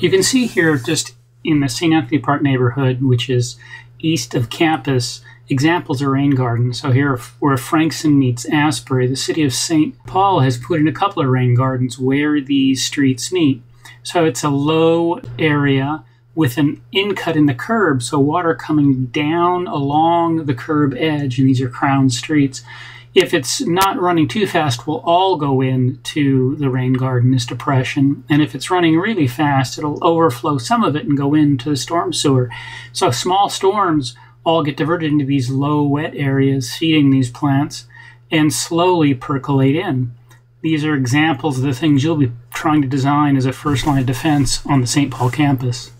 You can see here just in the St. Anthony Park neighborhood, which is east of campus, examples of rain gardens. So here where Frankson meets Asbury, the city of St. Paul has put in a couple of rain gardens where these streets meet. So it's a low area with an incut in the curb, so water coming down along the curb edge, and these are crown streets. If it's not running too fast, will all go into the rain garden, this depression. And if it's running really fast, it'll overflow some of it and go into the storm sewer. So small storms all get diverted into these low, wet areas, feeding these plants, and slowly percolate in. These are examples of the things you'll be trying to design as a first line of defense on the St. Paul campus.